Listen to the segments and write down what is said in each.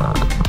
Uh-huh.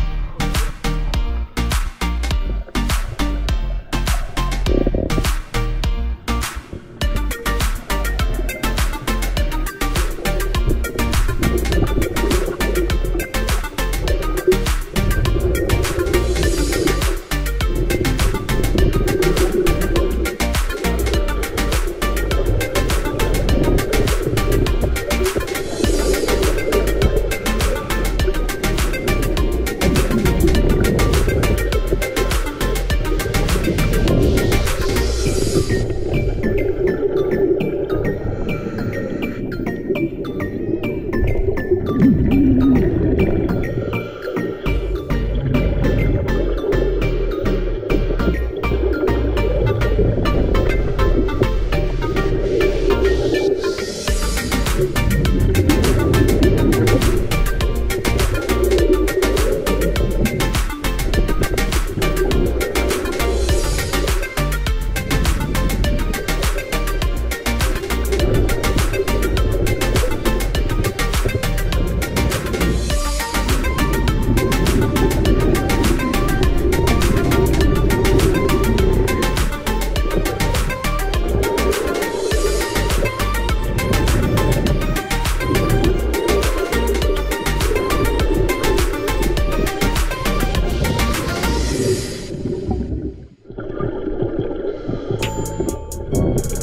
Thank you.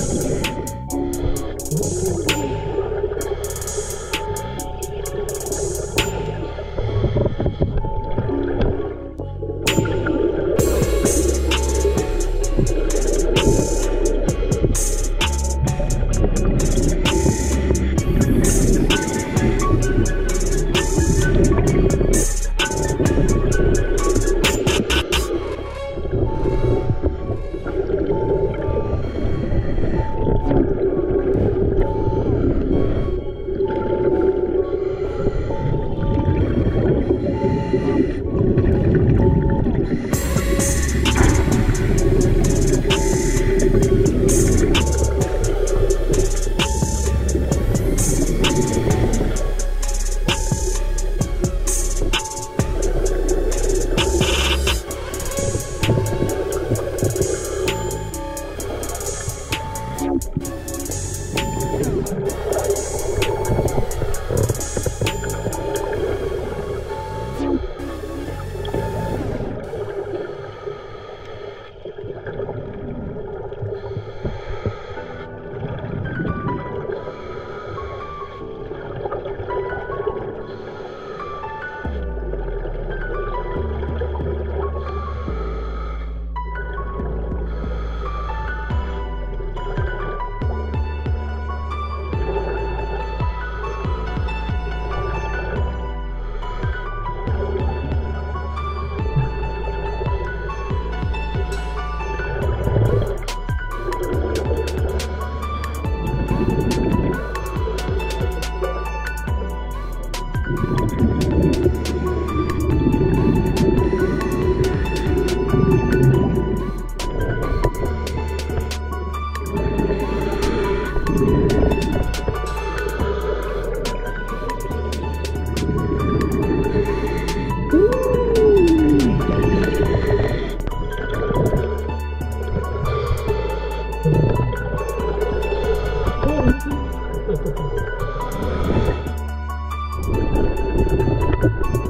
¡Gracias! thank you thank you